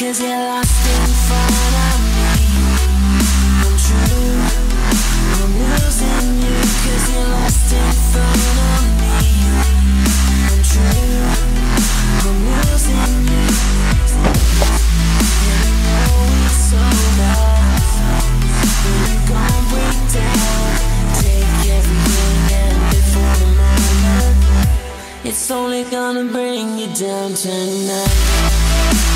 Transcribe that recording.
Cause you're lost in front of me. I'm true. I'm losing you Cause you're lost in front of me. I'm true. I'm losing you. And I know it's over When you gon' break down Take everything and before the moment It's only gonna bring you down tonight.